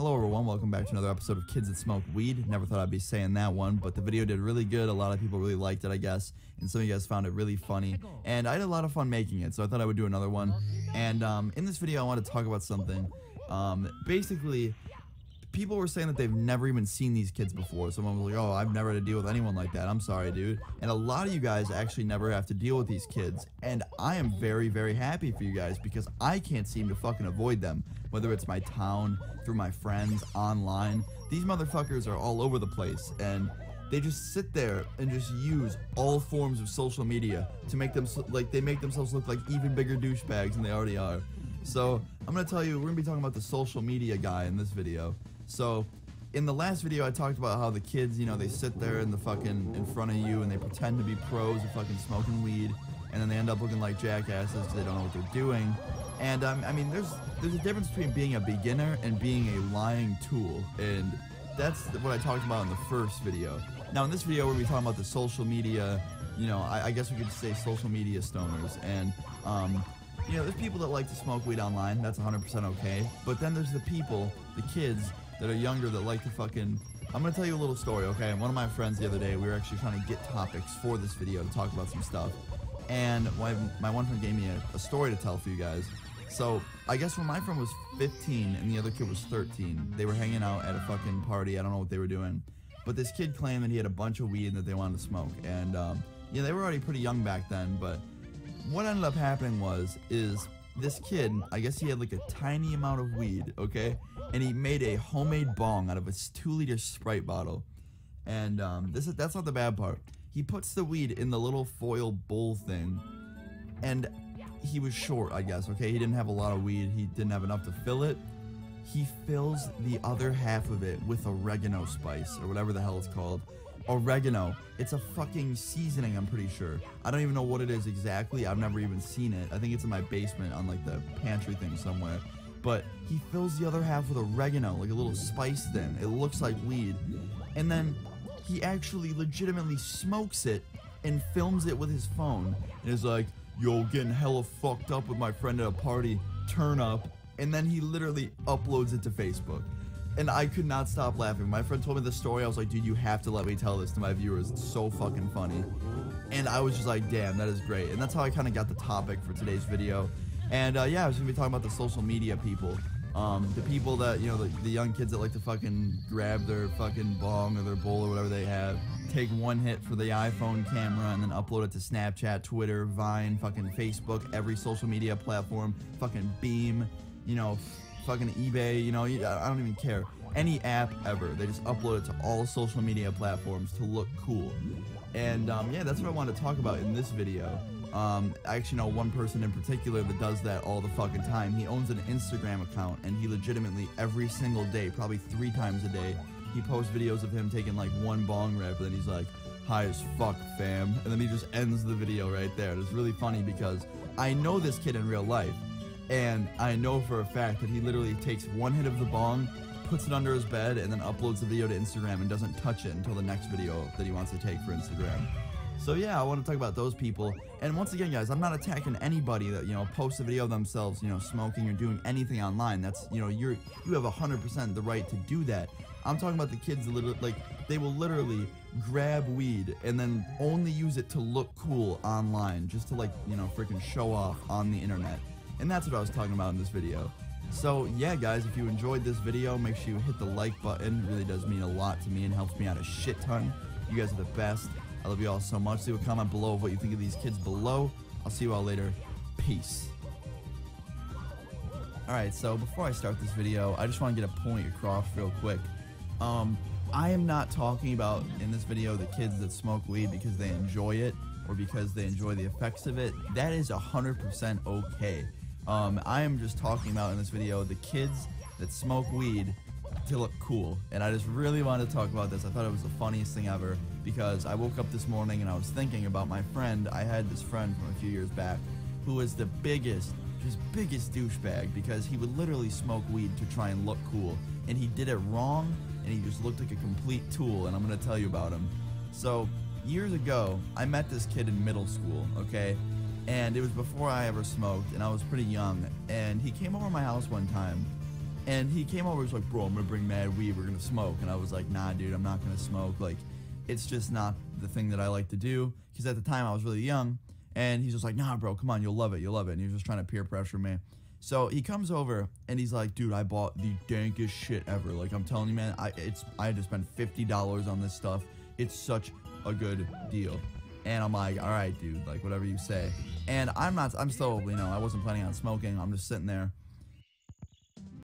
Hello everyone, welcome back to another episode of Kids That Smoke Weed. Never thought I'd be saying that one, but the video did really good. A lot of people really liked it, I guess, and some of you guys found it really funny. And I had a lot of fun making it, so I thought I would do another one. And um, in this video, I want to talk about something. Um, basically, people were saying that they've never even seen these kids before. Someone was like, "Oh, I've never had to deal with anyone like that." I'm sorry, dude. And a lot of you guys actually never have to deal with these kids, and I am very, very happy for you guys because I can't seem to fucking avoid them. Whether it's my town, through my friends, online, these motherfuckers are all over the place, and they just sit there and just use all forms of social media to make them like they make themselves look like even bigger douchebags than they already are. So I'm gonna tell you, we're gonna be talking about the social media guy in this video. So, in the last video, I talked about how the kids, you know, they sit there in the fucking in front of you and they pretend to be pros of fucking smoking weed, and then they end up looking like jackasses because they don't know what they're doing. And um, I mean, there's there's a difference between being a beginner and being a lying tool, and that's what I talked about in the first video. Now, in this video, we're gonna be talking about the social media. You know, I, I guess we could say social media stoners, and um, you know, there's people that like to smoke weed online. That's 100% okay. But then there's the people, the kids that are younger that like to fucking. I'm gonna tell you a little story, okay? One of my friends the other day, we were actually trying to get topics for this video to talk about some stuff, and my, my one friend gave me a, a story to tell for you guys. So I guess when my friend was 15 and the other kid was 13, they were hanging out at a fucking party. I don't know what they were doing, but this kid claimed that he had a bunch of weed that they wanted to smoke. And um, yeah, they were already pretty young back then. But what ended up happening was is this kid, I guess he had like a tiny amount of weed, okay, and he made a homemade bong out of a two liter Sprite bottle. And um, this is that's not the bad part. He puts the weed in the little foil bowl thing, and he was short, I guess. Okay, he didn't have a lot of weed. He didn't have enough to fill it. He fills the other half of it with oregano spice or whatever the hell it's called. Oregano. It's a fucking seasoning, I'm pretty sure. I don't even know what it is exactly. I've never even seen it. I think it's in my basement on like the pantry thing somewhere. But he fills the other half with oregano, like a little spice thing. It looks like weed. And then he actually legitimately smokes it and films it with his phone. And is like, yo, getting hella fucked up with my friend at a party, turn up. And then he literally uploads it to Facebook. And I could not stop laughing. My friend told me the story. I was like, dude, you have to let me tell this to my viewers. It's so fucking funny. And I was just like, damn, that is great. And that's how I kind of got the topic for today's video. And uh, yeah, I was gonna be talking about the social media people. Um, the people that, you know, the, the young kids that like to fucking grab their fucking bong or their bowl or whatever they have, take one hit for the iPhone camera and then upload it to Snapchat, Twitter, Vine, fucking Facebook, every social media platform, fucking Beam, you know, fucking eBay, you know, I don't even care. Any app ever. They just upload it to all social media platforms to look cool. And um, yeah, that's what I wanted to talk about in this video. Um, I actually know one person in particular that does that all the fucking time. He owns an Instagram account and he legitimately every single day, probably three times a day, he posts videos of him taking like one bong rip and then he's like, high as fuck, fam. And then he just ends the video right there. It's really funny because I know this kid in real life. And I know for a fact that he literally takes one hit of the bong, puts it under his bed, and then uploads the video to Instagram and doesn't touch it until the next video that he wants to take for Instagram. So yeah, I want to talk about those people. And once again, guys, I'm not attacking anybody that you know posts a video of themselves, you know, smoking or doing anything online. That's you know, you're you have 100% the right to do that. I'm talking about the kids that literally, like they will literally grab weed and then only use it to look cool online, just to like you know freaking show off on the internet. And that's what I was talking about in this video. So yeah, guys, if you enjoyed this video, make sure you hit the like button. It really does mean a lot to me and helps me out a shit ton. You guys are the best. I love you all so much. Leave a comment below of what you think of these kids below. I'll see you all later. Peace. Alright, so before I start this video, I just want to get a point across real quick. Um, I am not talking about, in this video, the kids that smoke weed because they enjoy it or because they enjoy the effects of it. That is 100% okay. Um, I am just talking about in this video the kids that smoke weed to look cool. And I just really wanted to talk about this. I thought it was the funniest thing ever because I woke up this morning and I was thinking about my friend. I had this friend from a few years back who was the biggest, just biggest douchebag because he would literally smoke weed to try and look cool. And he did it wrong and he just looked like a complete tool. And I'm going to tell you about him. So, years ago, I met this kid in middle school, okay? And it was before I ever smoked, and I was pretty young. And he came over my house one time, And he came over, he was like, bro, I'm gonna bring mad weed, we're gonna smoke. And I was like, nah, dude, I'm not gonna smoke. Like, it's just not the thing that I like to do. Because at the time I was really young. And he's just like, nah, bro, come on, you'll love it, you'll love it. And he was just trying to peer pressure me. So he comes over and he's like, dude, I bought the dankest shit ever. Like I'm telling you, man, I it's I had to spend fifty dollars on this stuff. It's such a good deal. And I'm like, all right, dude, like whatever you say. And I'm not, I'm still, you know, I wasn't planning on smoking. I'm just sitting there